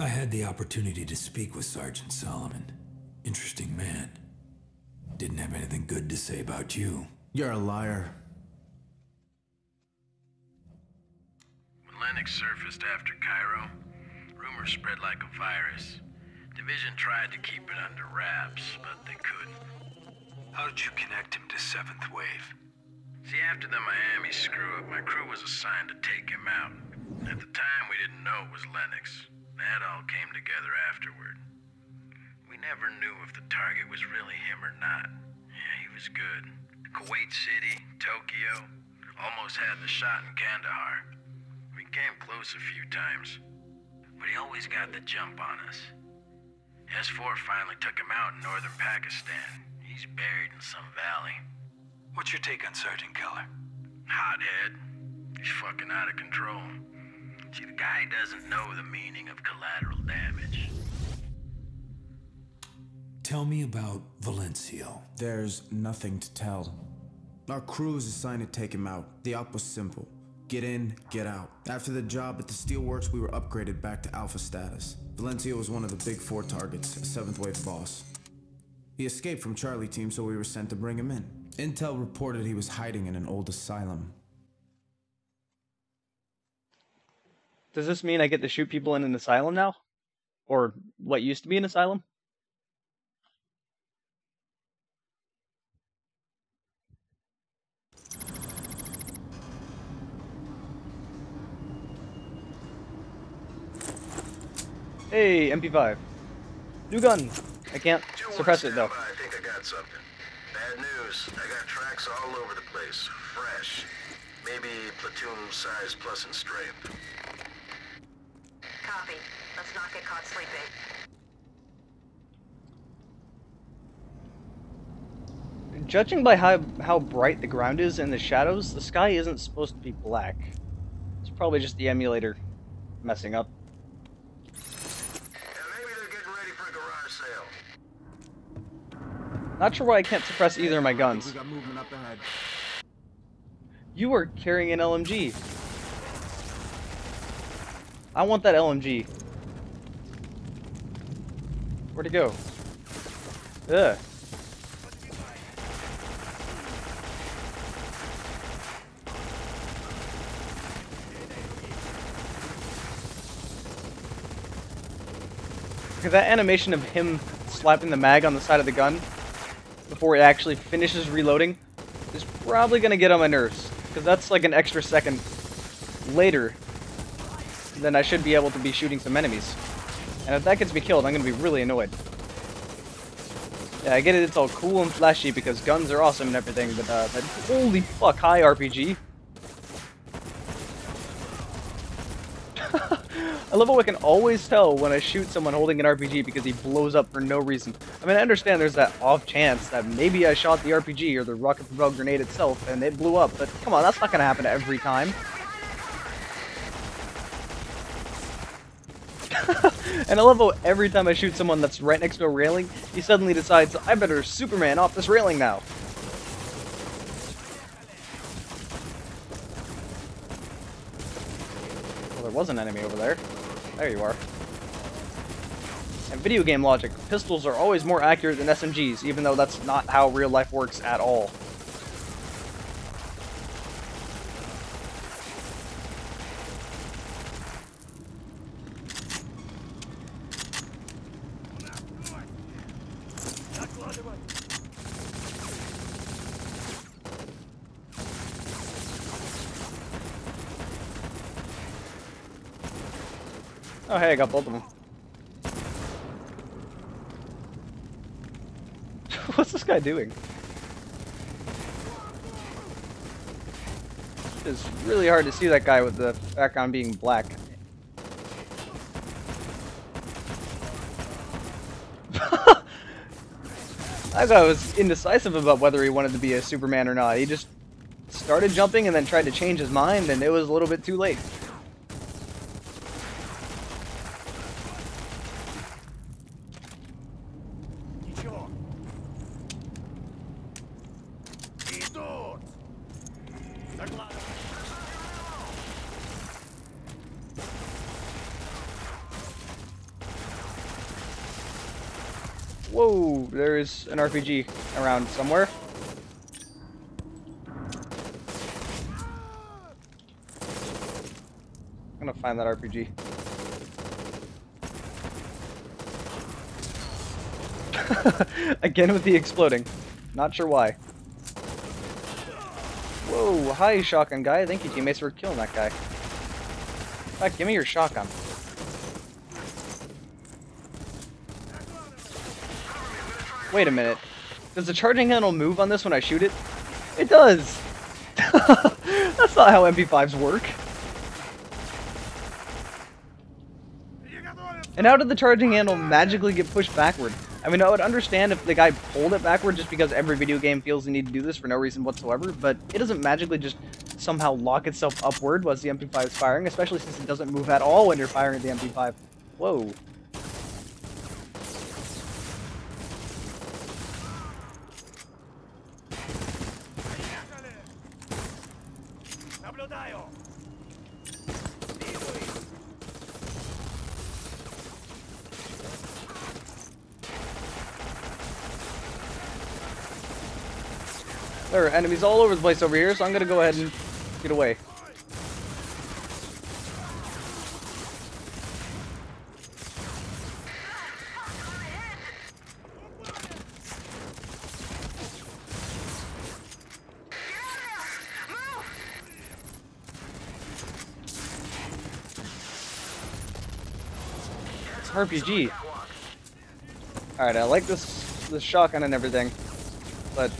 I had the opportunity to speak with Sergeant Solomon. Interesting man. Didn't have anything good to say about you. You're a liar. When Lennox surfaced after Cairo, rumors spread like a virus. Division tried to keep it under wraps, but they couldn't. How did you connect him to 7th Wave? See, after the Miami screw-up, my crew was assigned to take him out. At the time, we didn't know it was Lennox. That all came together afterward. We never knew if the target was really him or not. Yeah, he was good. Kuwait City, Tokyo, almost had the shot in Kandahar. We came close a few times, but he always got the jump on us. S4 finally took him out in northern Pakistan. He's buried in some valley. What's your take on Sergeant Kellar? Hothead. He's fucking out of control. See, the guy doesn't know the meaning of collateral damage. Tell me about Valencio. There's nothing to tell. Our crew was assigned to take him out. The op was simple. Get in, get out. After the job at the steelworks, we were upgraded back to alpha status. Valencio was one of the big four targets, a seventh wave boss. He escaped from Charlie team, so we were sent to bring him in. Intel reported he was hiding in an old asylum. Does this mean I get to shoot people in an asylum now? Or what used to be an asylum? Hey, MP5. New gun. I can't suppress it though. I think I got something. Bad news. I got tracks all over the place. Fresh. Maybe platoon size plus in strength. Copy. Let's not get caught sleeping. Judging by how how bright the ground is in the shadows, the sky isn't supposed to be black. It's probably just the emulator messing up. And maybe they're getting ready for a garage sale. Not sure why I can't suppress either of my guns. We got movement up ahead. You are carrying an LMG. I want that LMG. Where'd it go? Ugh. Because that animation of him slapping the mag on the side of the gun before it actually finishes reloading is probably gonna get on my nerves. Because that's like an extra second later then I should be able to be shooting some enemies. And if that gets me killed, I'm gonna be really annoyed. Yeah, I get it, it's all cool and flashy because guns are awesome and everything, but uh, but holy fuck, hi RPG. I love how I can always tell when I shoot someone holding an RPG because he blows up for no reason. I mean, I understand there's that off chance that maybe I shot the RPG or the rocket propelled grenade itself and it blew up, but come on, that's not gonna happen every time. and I love how every time I shoot someone that's right next to a railing, he suddenly decides, I better Superman off this railing now. Well, there was an enemy over there. There you are. And video game logic, pistols are always more accurate than SMGs, even though that's not how real life works at all. Oh hey, I got both of them. What's this guy doing? It's really hard to see that guy with the background being black. That guy was indecisive about whether he wanted to be a Superman or not. He just started jumping and then tried to change his mind, and it was a little bit too late. Whoa, there is an RPG around somewhere. I'm gonna find that RPG. Again with the exploding. Not sure why. Whoa, hi shotgun guy. Thank you teammates for killing that guy. In fact, give me your shotgun. Wait a minute. Does the charging handle move on this when I shoot it? It does! That's not how MP5s work. And how did the charging handle magically get pushed backward? I mean, I would understand if the guy pulled it backward just because every video game feels the need to do this for no reason whatsoever, but it doesn't magically just somehow lock itself upward as the MP5 is firing, especially since it doesn't move at all when you're firing the MP5. Whoa. Enemies all over the place over here, so I'm gonna go ahead and get away. It's RPG. Alright, I like this this shotgun and everything, but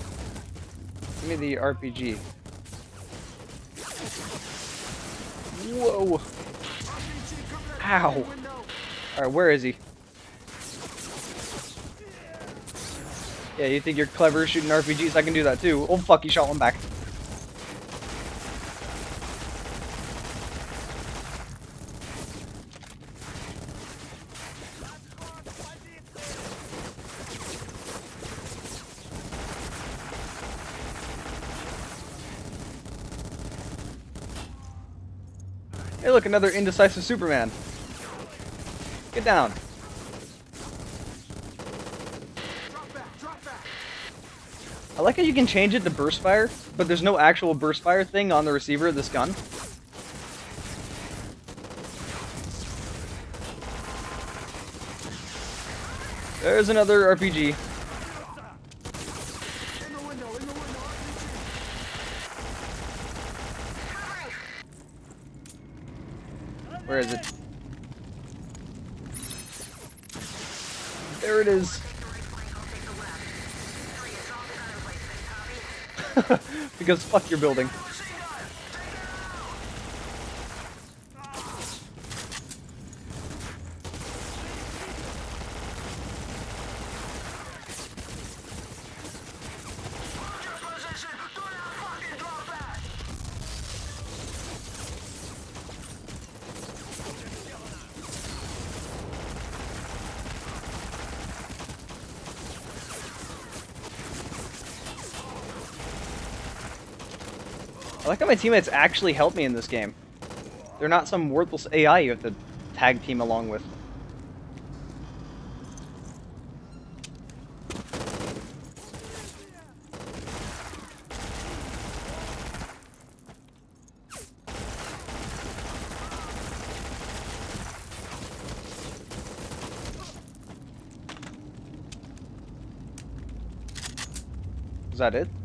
Give me the RPG. Whoa! Ow! Alright, where is he? Yeah, you think you're clever shooting RPGs? I can do that too. Oh fuck, he shot one back. Look, another indecisive Superman. Get down. I like how you can change it to burst fire, but there's no actual burst fire thing on the receiver of this gun. There's another RPG. Where is it? There it is. because fuck your building. My teammates actually help me in this game. They're not some worthless AI you have to tag team along with. Is that it?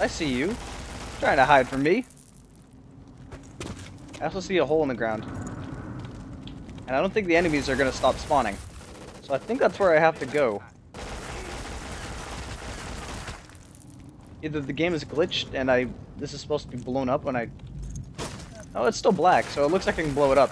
I see you. Trying to hide from me. I also see a hole in the ground. And I don't think the enemies are going to stop spawning. So I think that's where I have to go. Either the game is glitched and I this is supposed to be blown up when I... Oh, it's still black, so it looks like I can blow it up.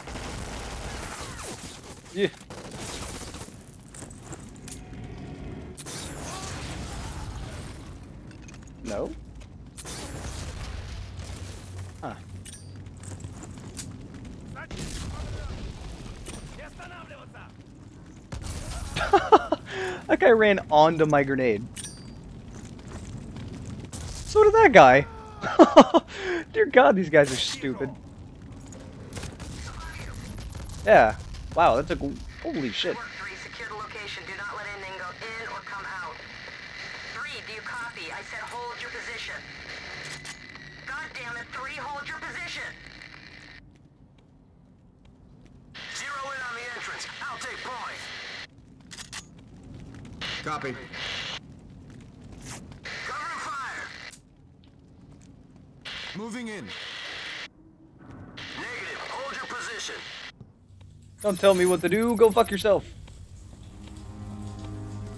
that guy ran onto my grenade. So did that guy. Dear God, these guys are stupid. Yeah. Wow, that took... Holy shit. Do you copy? I said hold your position. God damn it, three, hold your Copy. Cover fire. Moving in. Negative. Hold your position. Don't tell me what to do. Go fuck yourself.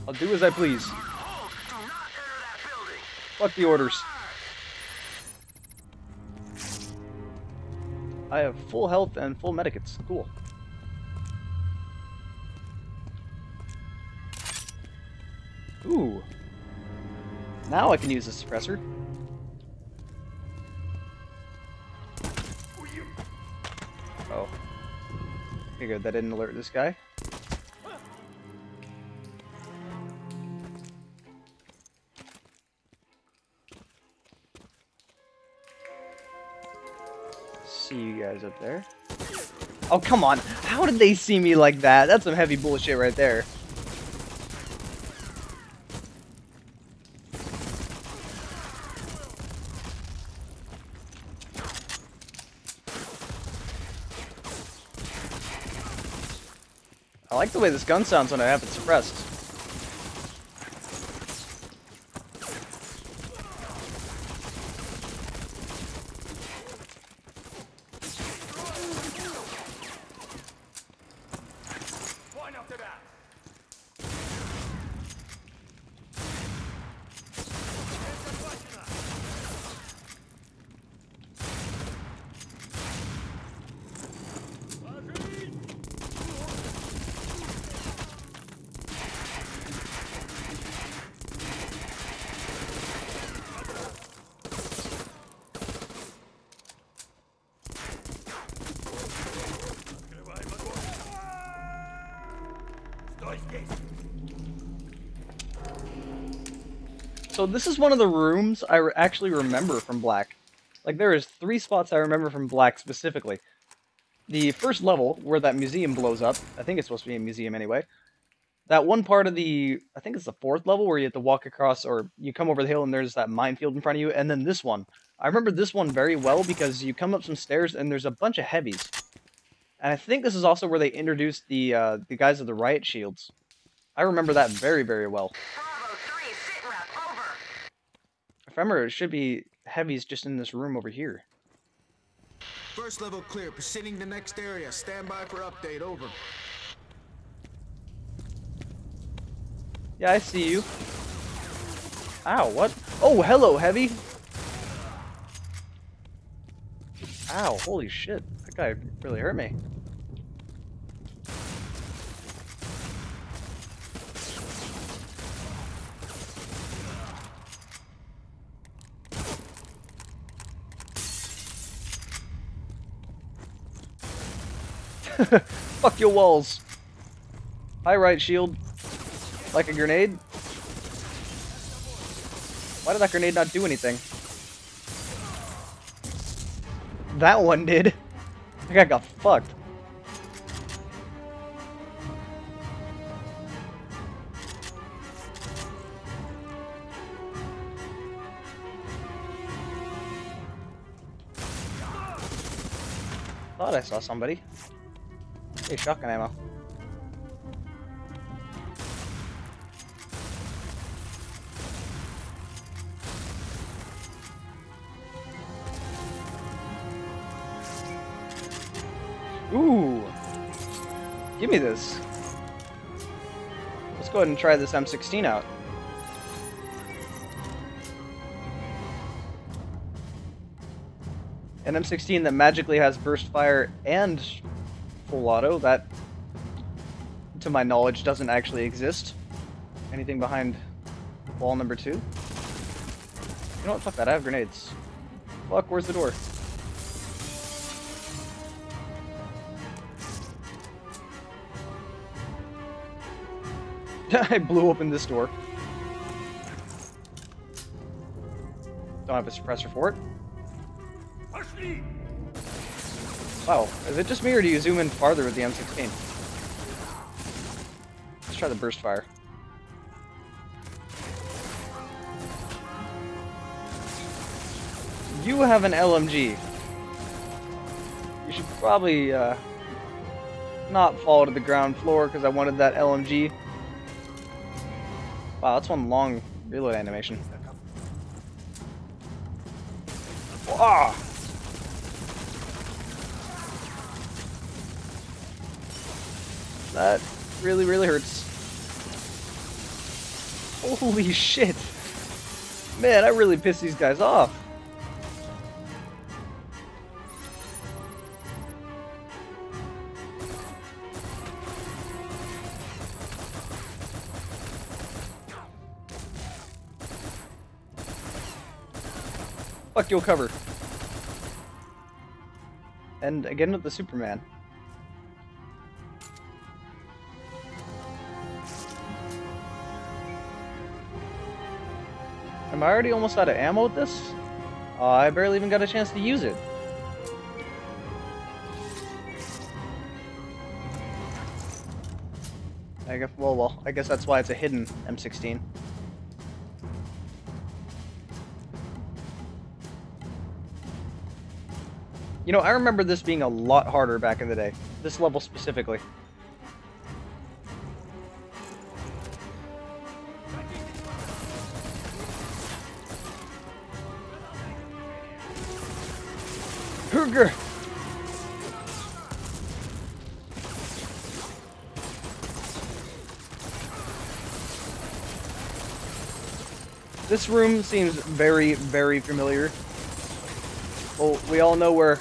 I'll do as I please. Hold. Do not enter that building. Fuck the orders. I have full health and full medikits. Cool. Ooh. Now I can use the suppressor. Oh. Figured that didn't alert this guy. See you guys up there. Oh, come on. How did they see me like that? That's some heavy bullshit right there. I like the way this gun sounds when I have it suppressed. So this is one of the rooms I re- actually remember from Black. Like there is three spots I remember from Black specifically. The first level where that museum blows up. I think it's supposed to be a museum anyway. That one part of the I think it's the fourth level where you have to walk across or you come over the hill and there's that minefield in front of you and then this one. I remember this one very well because you come up some stairs and there's a bunch of heavies. And I think this is also where they introduced the uh, the guys of the riot shields. I remember that very very well. I remember, it should be heavies just in this room over here. First level clear. Proceeding to next area. Stand by for update. Over. Yeah, I see you. Ow, what? Oh, hello, heavy. Ow, holy shit. That guy really hurt me. Fuck your walls. Hi, riot shield. Like a grenade? Why did that grenade not do anything? That one did. That guy got fucked. Thought I saw somebody. Hey, shotgun ammo. Ooh. Give me this. Let's go ahead and try this M16 out. An M16 that magically has burst fire and full auto. That, to my knowledge, doesn't actually exist. Anything behind wall number two? You know what? Fuck that. I have grenades. Fuck, where's the door? I blew open this door. Don't have a suppressor for it. Wow, is it just me or do you zoom in farther with the M16? Let's try the burst fire. you have an LMG, you should probably uh, not fall to the ground floor because I wanted that LMG. Wow, that's one long reload animation. Wow. That really, really hurts. Holy shit. Man, I really pissed these guys off. Fuck your cover. And again with the Superman. Am I already almost out of ammo with this? Uh, I barely even got a chance to use it. I guess, well, well, I guess that's why it's a hidden M16. You know, I remember this being a lot harder back in the day. This level specifically. Hooger! This room seems very, very familiar. Well, we all know where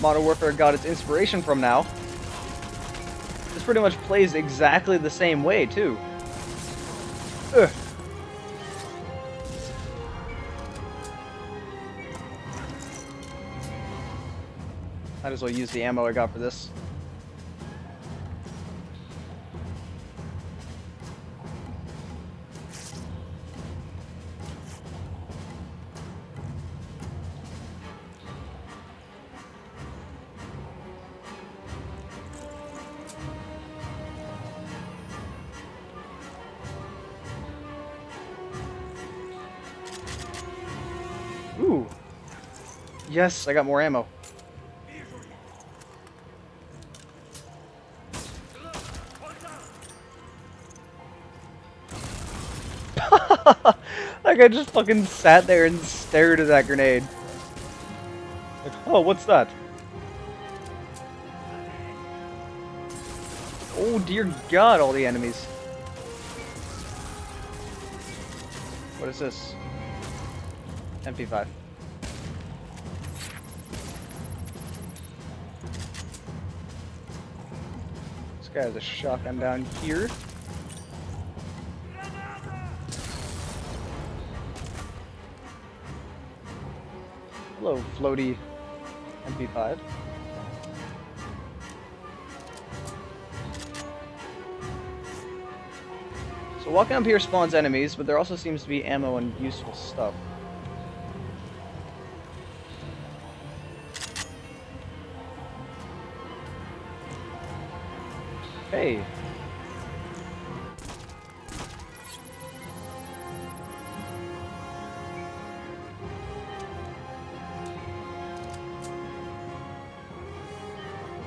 Modern Warfare got its inspiration from now. This pretty much plays exactly the same way, too. Might as well use the ammo I got for this. Ooh. Yes, I got more ammo. Like I just fucking sat there and stared at that grenade. Like, oh, what's that? Oh dear god, all the enemies. What is this? MP5. This guy has a shotgun down here. Hello, floaty MP5. So walking up here spawns enemies, but there also seems to be ammo and useful stuff. Hey.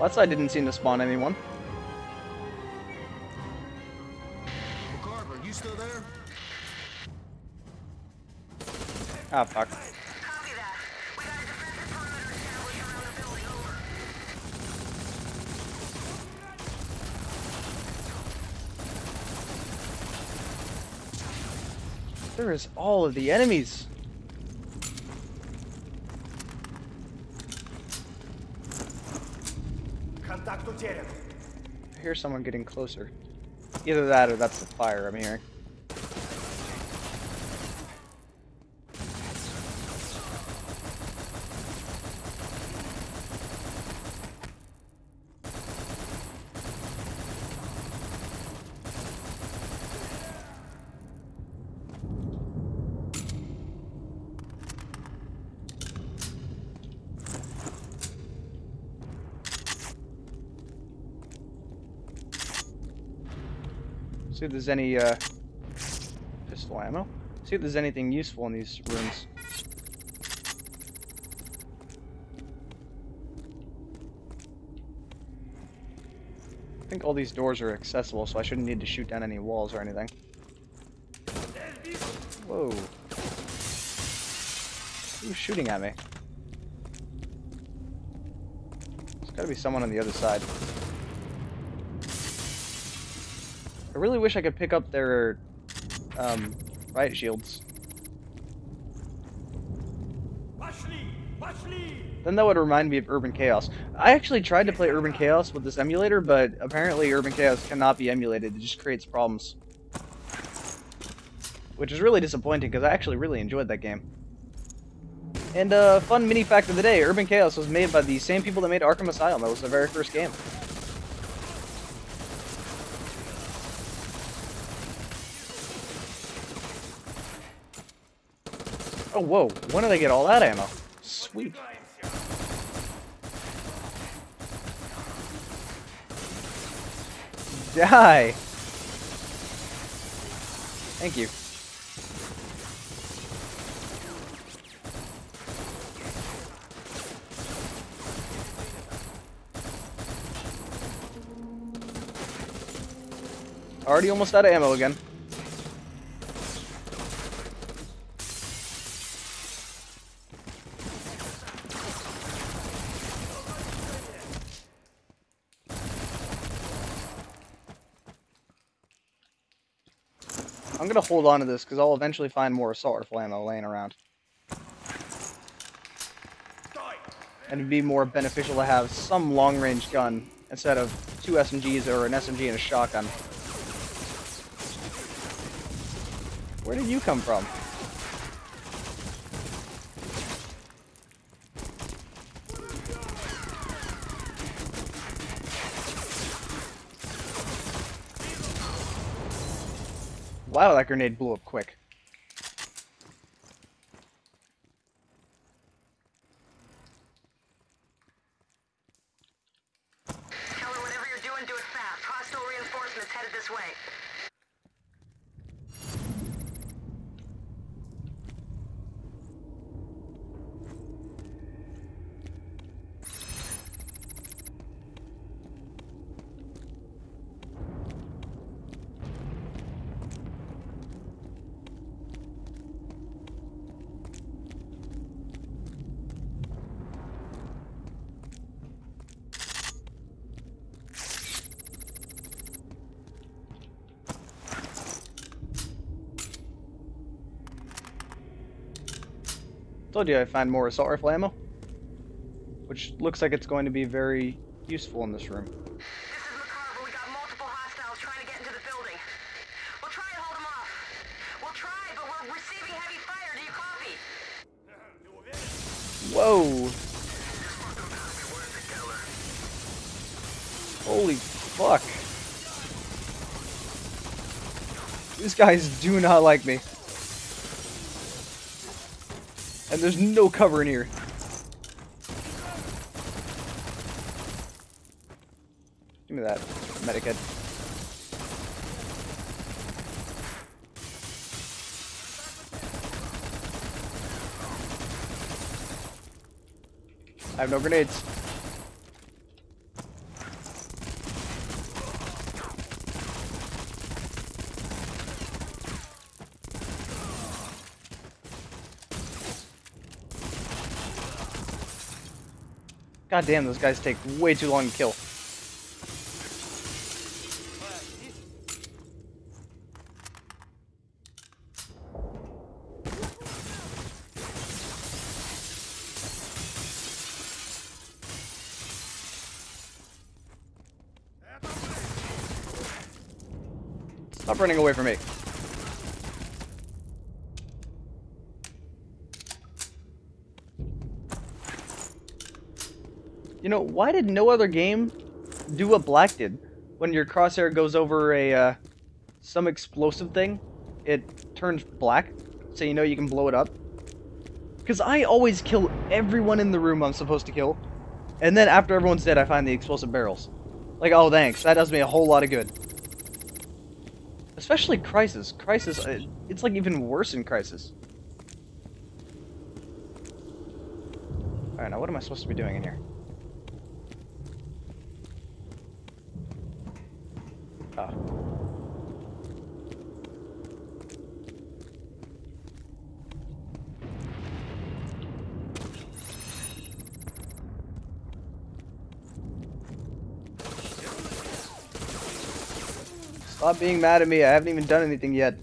That side didn't seem to spawn anyone. Carver, you still there? Ah, fuck. Copy that. We got a defensive perimeter established around the building. Over. There is all of the enemies. I hear someone getting closer. Either that or that's the fire I'm hearing. there's any uh, pistol ammo. See if there's anything useful in these rooms. I think all these doors are accessible, so I shouldn't need to shoot down any walls or anything. Whoa. Who's shooting at me? There's gotta be someone on the other side. I really wish I could pick up their um, riot shields. Then that would remind me of Urban Chaos. I actually tried to play Urban Chaos with this emulator, but apparently Urban Chaos cannot be emulated. It just creates problems. Which is really disappointing, because I actually really enjoyed that game. And uh, fun mini fact of the day, Urban Chaos was made by the same people that made Arkham Asylum. That was the very first game. Oh, whoa. When did I get all that ammo? Sweet. Die! Thank you. Already almost out of ammo again. Gonna hold on to this because I'll eventually find more assault rifle ammo laying around. And it'd be more beneficial to have some long range gun instead of two SMGs or an SMG and a shotgun. Where did you come from? Wow, that grenade blew up quick. Kellar, whatever you're doing, do it fast. Hostile reinforcements headed this way. Told you I find more assault rifle ammo. Which looks like it's going to be very useful in this room. This is McCarver. We got multiple hostiles trying to get into the building. We'll try and hold them off. We'll try, but we're receiving heavy fire. Do you copy? Whoa! Holy fuck. These guys do not like me. There's no cover in here. Give me that medikit. I have no grenades. God damn, those guys take way too long to kill. Stop running away from me. You know, why did no other game do what Black did? When your crosshair goes over a, uh, some explosive thing, it turns black, so you know you can blow it up. Because I always kill everyone in the room I'm supposed to kill, and then after everyone's dead, I find the explosive barrels. Like, oh thanks, that does me a whole lot of good. Especially Crysis. Crysis, uh, it's like even worse in Crysis. Alright, now what am I supposed to be doing in here? Stop being mad at me. I haven't even done anything yet.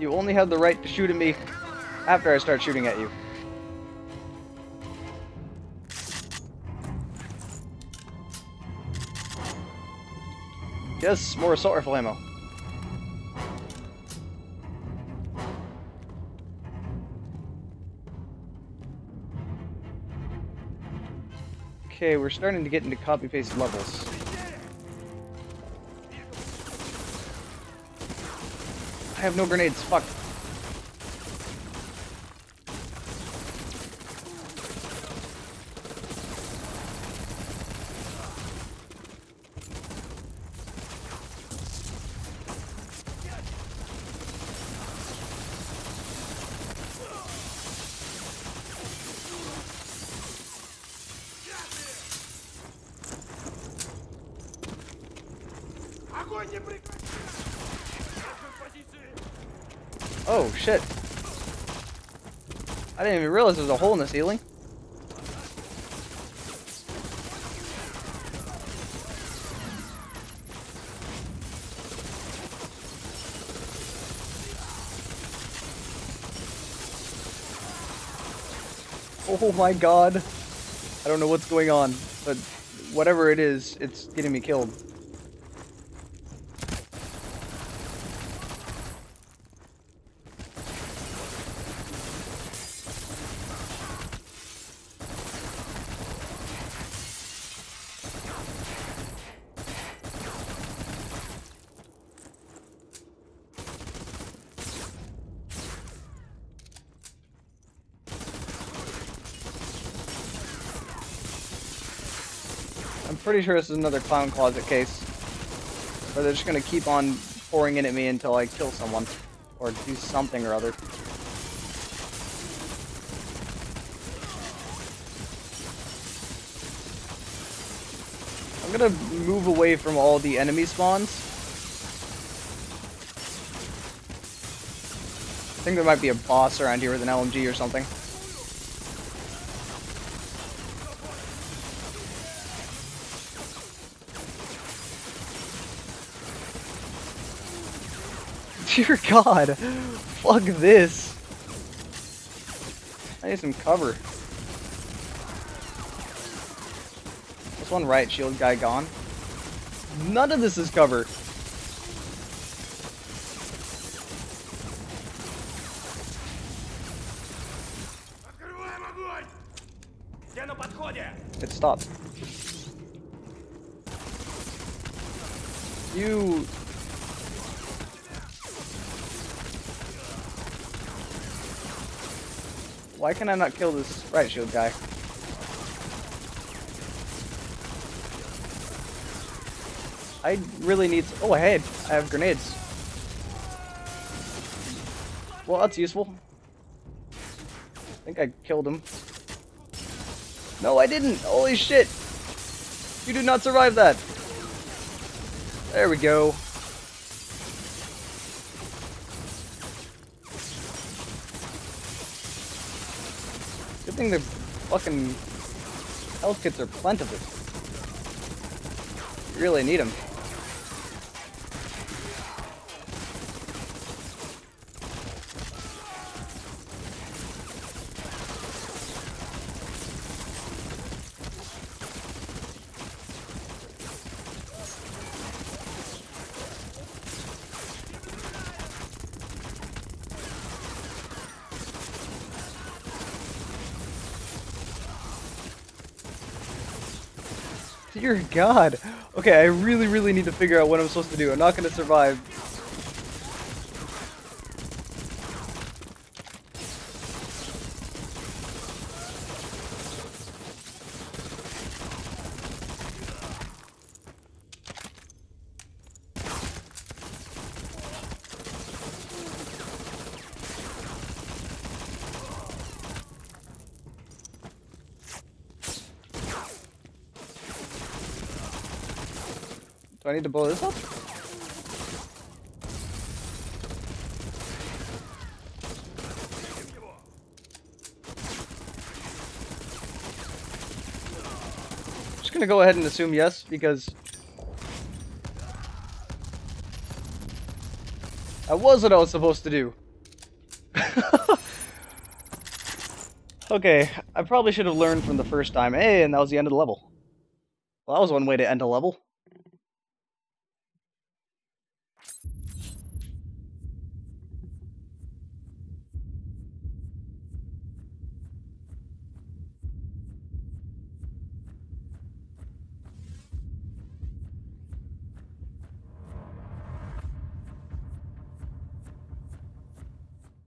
You only have the right to shoot at me after I start shooting at you. Yes, more assault rifle ammo. Okay, we're starting to get into copy-paste levels. I have no grenades, fuck. Oh, shit. I didn't even realize there was a hole in the ceiling. Oh my god. I don't know what's going on, but whatever it is, it's getting me killed. Pretty sure this is another clown closet case. Where they're just gonna keep on pouring in at me until I kill someone. Or do something or other. I'm gonna move away from all the enemy spawns. I think there might be a boss around here with an LMG or something. Dear God, fuck this. I need some cover. This one riot shield guy gone. None of this is cover. It stopped. You Why can I not kill this riot shield guy? I really need... Oh, hey, I have grenades. Well, that's useful. I think I killed him. No, I didn't! Holy shit! You did not survive that! There we go. Good thing the fucking health kits are plentiful. You really need them. Dear God. Okay, I really, really need to figure out what I'm supposed to do. I'm not gonna survive. Do I need to blow this up? Just gonna go ahead and assume yes, because... That was what I was supposed to do. okay, I probably should have learned from the first time. Hey, and that was the end of the level. Well, that was one way to end a level.